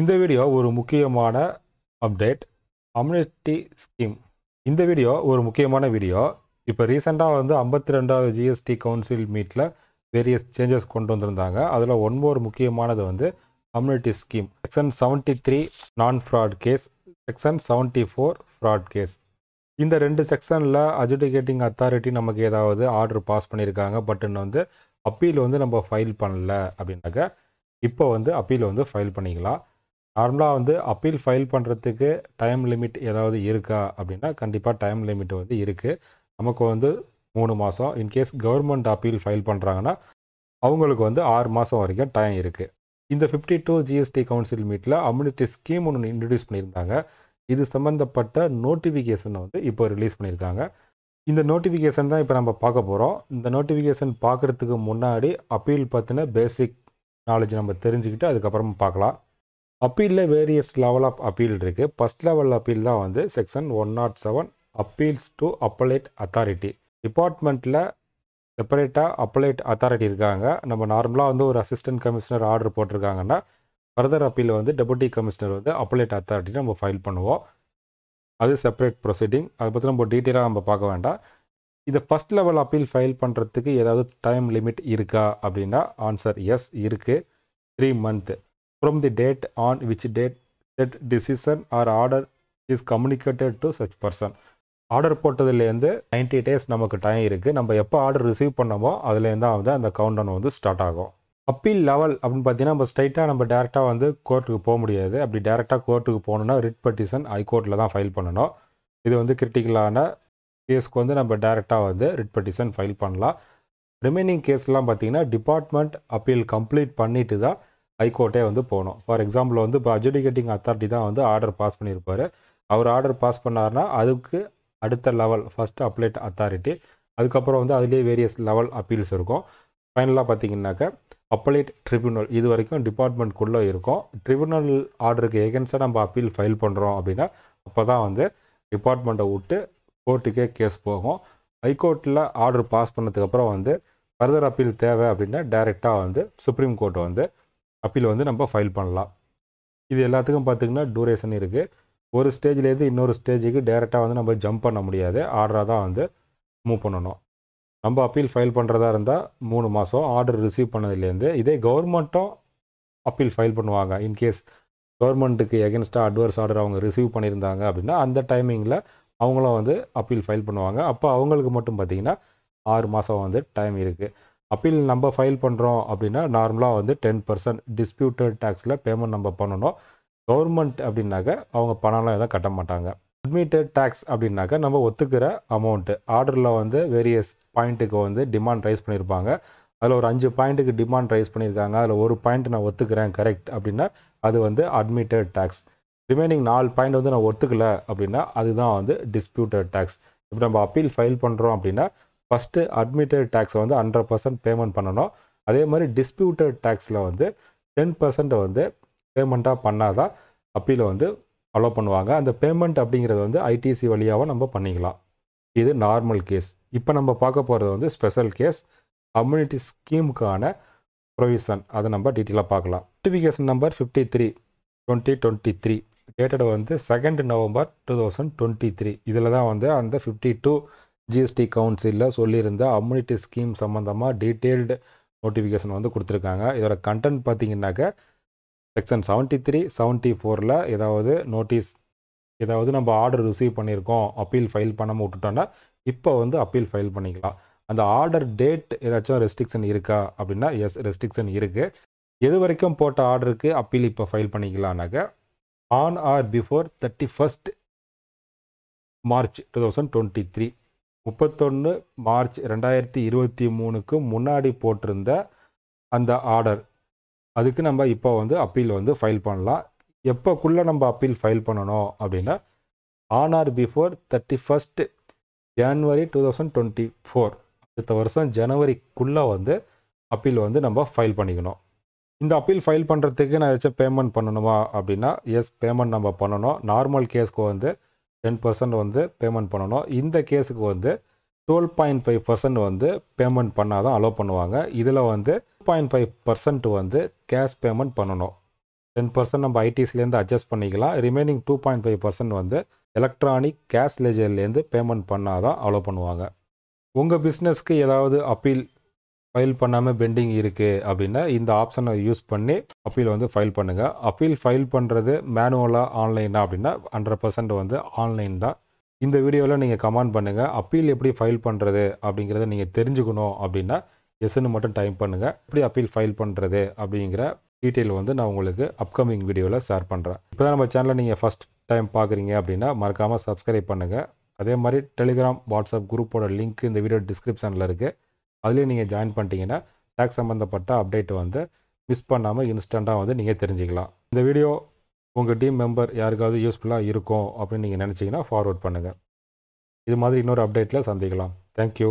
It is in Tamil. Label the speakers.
Speaker 1: இந்த வீடியோ ஒரு முக்கியமான அப்டேட் அம்யூனிட்டி ஸ்கீம் இந்த வீடியோ ஒரு முக்கியமான வீடியோ இப்போ ரீசெண்டாக வந்து ஐம்பத்தி ரெண்டாவது ஜிஎஸ்டி கவுன்சில் மீட்டில் வேரியஸ் சேஞ்சஸ் கொண்டு வந்திருந்தாங்க. அதில் ஒன் மோர் முக்கியமானது வந்து amnesty scheme section seventy three non fraud case section seventy four fraud case இந்த ரெண்டு செக்ஷனில் அஜுடிகேட்டிங் அத்தாரிட்டி நமக்கு ஏதாவது ஆர்டர் பாஸ் பண்ணியிருக்காங்க. பட் இன்னும் வந்து அப்பீல் வந்து நம்ம ஃபைல் பண்ணல அப்படின்னாக்க இப்போ வந்து அப்பீல் வந்து ஃபைல் பண்ணிக்கலாம். நார்மலாக வந்து அப்பீல் ஃபைல் பண்ணுறதுக்கு டைம் லிமிட் ஏதாவது இருக்கா அப்படின்னா கண்டிப்பாக டைம் லிமிட் வந்து இருக்குது நமக்கு வந்து மூணு மாதம் இன்கேஸ் கவர்மெண்ட் அப்பீல் ஃபைல் பண்ணுறாங்கன்னா அவங்களுக்கு வந்து ஆறு மாதம் வரைக்கும் டைம் இருக்குது இந்த ஃபிஃப்டி டூ ஜிஎஸ்டி கவுன்சில் மீட்டில் அம்யூனிட்டி ஸ்கீம் ஒன்று இன்ட்ரடியூஸ் பண்ணியிருந்தாங்க. இது சம்மந்தப்பட்ட நோட்டிஃபிகேஷனை வந்து இப்போ ரிலீஸ் பண்ணியிருக்காங்க. இந்த நோட்டிஃபிகேஷன் தான் இப்போ நம்ம பார்க்க போகிறோம் இந்த நோட்டிஃபிகேஷன் பார்க்குறதுக்கு முன்னாடி அப்பீல் பற்றின பேசிக் நாலேஜ் நம்ம தெரிஞ்சுக்கிட்டு அதுக்கப்புறமா பார்க்கலாம். அப்பீலில் வேரியஸ் லெவல் ஆஃப் அப்பீல் இருக்குது ஃபஸ்ட் லெவல் அப்பீல் தான் வந்து section one not seven appeals to appellate authority டிபார்ட்மெண்ட்டில் செப்பரேட்டாக அப்பலேட் அத்தாரிட்டி இருக்காங்க. நம்ம நார்மலாக வந்து ஒரு அசிஸ்டன்ட் கமிஷனர் ஆர்டர் போட்டிருக்காங்கன்னா ஃபர்தர் அப்பீல் வந்து டெபுட்டி கமிஷனர் வந்து அப்பலேட் அத்தாரிட்டி நம்ம ஃபைல் பண்ணுவோம். அது செப்பரேட் ப்ரொசீடிங் அதை பற்றி நம்ம டீட்டெயிலாக நம்ம பார்க்க வேண்டாம். இதை ஃபஸ்ட் லெவல் அப்பீல் ஃபைல் பண்ணுறதுக்கு ஏதாவது டைம் லிமிட் இருக்கா அப்படின்னா ஆன்சர் எஸ் இருக்குது three month from the date on which date that decision or order is communicated to such person order போட்டதுலேருந்து ninety days நமக்கு டைம் இருக்குது நம்ம எப்போ ஆர்டர் ரிசீவ் பண்ணமோ அதுலேருந்து தான் வந்து அந்த கவுண்டவுன் வந்து ஸ்டார்ட் ஆகும். அப்பீல் லெவல் அப்படின்னு பார்த்தீங்கன்னா நம்ம ஸ்ட்ரைட்டாக நம்ம டேரெக்டாக வந்து கோர்ட்டுக்கு போக முடியாது. அப்படி டேரெக்டாக கோர்ட்டுக்கு போகணுன்னா ரிட் பெட்டிஷன் ஹைகோர்ட்டில் தான் ஃபைல் பண்ணணும். இது வந்து கிரிட்டிக்கலான கேஸ்க்கு வந்து நம்ம டேரெக்டாக வந்து ரிட் பெட்டிஷன் ஃபைல் பண்ணலாம். ரிமைனிங் கேஸ்லாம் பார்த்தீங்கன்னா டிபார்ட்மெண்ட் அப்பீல் கம்ப்ளீட் பண்ணிட்டு தான் ஹைகோர்ட்டே வந்து போகணும். ஃபார் எக்ஸாம்பிள் வந்து இப்போ அஜுடிகேட்டிங் அத்தாரிட்டி தான் வந்து ஆர்டர் பாஸ் பண்ணியிருப்பார். அவர் ஆர்டர் பாஸ் பண்ணார்னா அதுக்கு அடுத்த லெவல் ஃபஸ்ட்டு அப்ளேட் அத்தாரிட்டி அதுக்கப்புறம் வந்து அதுலேயே வேரியஸ் லெவல் அப்பீல்ஸ் இருக்கும். ஃபைனலாக பார்த்தீங்கன்னாக்கா அப்பலேட் ட்ரிபியூனல் இது வரைக்கும் டிபார்ட்மெண்ட்குள்ளே இருக்கும். ட்ரிபியூனல் ஆர்டருக்கு எகென்ஸ்டாக நம்ம அப்பீல் ஃபைல் பண்ணுறோம் அப்படின்னா அப்போ தான் வந்து டிபார்ட்மெண்ட்டை விட்டு கோர்ட்டுக்கே கேஸ் போகும். ஹைகோர்ட்டில் ஆர்டர் பாஸ் பண்ணதுக்கப்புறம் வந்து ஃபர்தர் அப்பீல் தேவை அப்படின்னா டைரெக்டாக வந்து சுப்ரீம் கோர்ட் வந்து அப்பீல் வந்து நம்ம ஃபைல் பண்ணலாம். இது எல்லாத்துக்கும் பார்த்திங்கன்னா டூரேஷன் இருக்குது ஒரு ஸ்டேஜ்லேருந்து இன்னொரு ஸ்டேஜுக்கு டேரெக்டாக வந்து நம்ம ஜம்ப் பண்ண முடியாது. ஆர்டராக தான் வந்து மூவ் பண்ணணும். நம்ம அப்பீல் ஃபைல் பண்ணுறதா இருந்தால் மூணு மாதம் ஆர்டர் ரிசீவ் பண்ணதுலேருந்து இதே கவர்மெண்ட்டும் அப்பீல் ஃபைல் பண்ணுவாங்க. இன்கேஸ் கவர்மெண்ட்டுக்கு எகென்ஸ்டாக அட்வர்ஸ் ஆர்டர் அவங்க ரிசீவ் பண்ணியிருந்தாங்க அப்படின்னா அந்த டைமிங்கில் அவங்களும் வந்து அப்பீல் ஃபைல் பண்ணுவாங்க. அப்போ அவங்களுக்கு மட்டும் பார்த்திங்கன்னா ஆறு மாதம் வந்து டைம் இருக்குது அப்பீல் நம்ம ஃபைல் பண்ணுறோம் அப்படின்னா நார்மலாக வந்து டென் பர்சன்ட் டிஸ்பியூட்டட் டேக்ஸில் பேமெண்ட் நம்ம பண்ணணும். கவர்மெண்ட் அப்படின்னாக்க அவங்க பணம்லாம் எதுவும் கட்ட மாட்டாங்க. அட்மிட்டட் டேக்ஸ் அப்படின்னாக்க நம்ம ஒத்துக்கிற அமௌண்ட்டு ஆர்டரில் வந்து வேரியஸ் பாயிண்ட்டுக்கு வந்து டிமாண்ட் ரைஸ் பண்ணியிருப்பாங்க அதில் ஒரு அஞ்சு பாயிண்ட்டுக்கு டிமாண்ட் ரைஸ் பண்ணியிருக்காங்க அதில் ஒரு பாயிண்ட் நான் ஒத்துக்கிறேன் கரெக்ட் அப்படின்னா அது வந்து அட்மிட்டட் டேக்ஸ் ரிமைனிங் நாலு பாயிண்ட் வந்து நான் ஒத்துக்கல அப்படின்னா அதுதான் வந்து டிஸ்பியூட்டட் டேக்ஸ் இப்போ நம்ம அப்பீல் ஃபைல் பண்ணுறோம் அப்படின்னா ஃபஸ்ட்டு அட்மிட்டட் டேக்ஸை வந்து ஹண்ட்ரட் பர்சன்ட் பேமெண்ட் பண்ணணும். அதே மாதிரி டிஸ்பியூட்டட் டேக்ஸில் வந்து டென் பர்சன்ட்டை வந்து பேமெண்ட்டாக பண்ணால் தான் அப்பீலை வந்து அலோவ் பண்ணுவாங்க. அந்த பேமெண்ட் அப்படிங்கிறது வந்து ஐடிசி வழியாகவும் நம்ம பண்ணிக்கலாம். இது நார்மல் கேஸ் இப்போ நம்ம பார்க்க போகிறது வந்து ஸ்பெஷல் கேஸ் கம்யூனிட்டி ஸ்கீமுக்கான ப்ரொவிஷன் அதை நம்ம டீட்டெயிலாக பார்க்கலாம். Notification number fifty three twenty twenty three dated வந்து second November two thousand twenty three இதில் தான் வந்து அந்த ஃபிஃப்டி டூ ஜிஎஸ்டி கவுன்சிலில் சொல்லியிருந்த அம்யூனிட்டி ஸ்கீம் சம்மந்தமாக டீட்டெயில்டு நோட்டிஃபிகேஷன் வந்து கொடுத்துருக்காங்க. இதோட கண்டென்ட் பார்த்தீங்கன்னாக்க செக்ஷன் செவன்ட்டி த்ரீ செவன்ட்டி ஃபோரில் ஏதாவது நோட்டீஸ் ஏதாவது நம்ம ஆர்டர் ரிசீவ் பண்ணியிருக்கோம் அப்பீல் ஃபைல் பண்ணாமல் விட்டுட்டோன்னா இப்போ வந்து அப்பீல் ஃபைல் பண்ணிக்கலாம். அந்த ஆர்டர் டேட் ஏதாச்சும் ரெஸ்ட்ரிக்ஷன் இருக்கா அப்படின்னா எஸ் ரெஸ்ட்ரிக்ஷன் இருக்குது எது வரைக்கும் போட்ட ஆர்டருக்கு அப்பீல் இப்போ file பண்ணிக்கலாம்னாக்க on or before thirty first March two thousand twenty three முப்பத்தொன்று மார்ச் ரெண்டாயிரத்தி இருபத்தி மூணுக்கு முன்னாடி போட்டிருந்த அந்த ஆர்டர். அதுக்கு நம்ம இப்போ வந்து அப்பீல் வந்து ஃபைல் பண்ணலாம். எப்போக்குள்ளே நம்ம அப்பீல் ஃபைல் பண்ணணும் அப்படின்னா on or before thirty first January two thousand twenty four அடுத்த வருஷம் ஜனவரிக்குள்ளே வந்து அப்பீல் வந்து நம்ம ஃபைல் பண்ணிக்கணும். இந்த அப்பீல் ஃபைல் பண்ணுறதுக்கு நான் ஏதாச்சும் பேமெண்ட் பண்ணணுமா அப்படின்னா எஸ் பேமெண்ட் நம்ம பண்ணணும். நார்மல் கேஸ்க்கு வந்து டென் பர்சன்ட் வந்து பேமெண்ட் பண்ணணும். இந்த கேஸுக்கு வந்து டுவெல் பாயிண்ட் ஃபைவ் பர்சன்ட் வந்து பேமெண்ட் பண்ணால் தான் அலோவ் பண்ணுவாங்க. இதில் வந்து பாயிண்ட் ஃபைவ் பர்சன்ட் வந்து கேஷ் பேமெண்ட் பண்ணணும். டென் பர்சன்ட் நம்ம ஐடிஸ்லேருந்து அட்ஜஸ்ட் பண்ணிக்கலாம். Remaining two point five percent வந்து எலக்ட்ரானிக் கேஷ் லெஜர்லேருந்து பேமெண்ட் பண்ணால் தான் அலோவ் பண்ணுவாங்க. உங்கள் பிஸ்னஸ்க்கு ஏதாவது அப்பீல் ஃபைல் பண்ணாமல் பெண்டிங் இருக்குது அப்படின்னா இந்த ஆப்ஷனை யூஸ் பண்ணி அப்பீல் வந்து ஃபைல் பண்ணுங்கள் அப்பீல் ஃபைல் பண்ணுறது மேனுவலாக ஆன்லைனாக அப்படின்னா ஹண்ட்ரட் பர்சன்ட் வந்து ஆன்லைன் தான். இந்த வீடியோவில் நீங்கள் கமெண்ட் பண்ணுங்கள் அப்பீல் எப்படி ஃபைல் பண்ணுறது அப்படிங்கிறத நீங்கள் தெரிஞ்சுக்கணும் அப்படின்னா எஸ்ன்னு மட்டும் டைப் பண்ணுங்கள் எப்படி அப்பீல் ஃபைல் பண்ணுறது அப்படிங்கிற டீட்டெயில் வந்து நான் உங்களுக்கு அப்கமிங் வீடியோவில் ஷேர் பண்ணுறேன் இப்போ தான் நம்ம சேனலை நீங்கள் ஃபஸ்ட் டைம் பார்க்குறீங்க அப்படின்னா மறக்காமல் சப்ஸ்கிரைப் பண்ணுங்கள் அதே மாதிரி டெலிகிராம் வாட்ஸ்அப் குரூப்போட லிங்க் இந்த வீடியோ டிஸ்கிரிப்ஷனில் இருக்குது அதுலேயும் நீங்கள் ஜாயின் பண்ணிட்டீங்கன்னா டேக்ஸ் சம்மந்தப்பட்ட அப்டேட் வந்து மிஸ் பண்ணாமல் இன்ஸ்டண்ட்டாக வந்து நீங்கள் தெரிஞ்சுக்கலாம். இந்த வீடியோ உங்கள் டீம் மெம்பர் யாருக்காவது யூஸ்ஃபுல்லாக இருக்கும் அப்படின்னு நீங்கள் நினச்சிங்கன்னா ஃபார்வர்ட் பண்ணுங்கள் இது மாதிரி இன்னொரு அப்டேட்டில் சந்திக்கலாம். தேங்க்யூ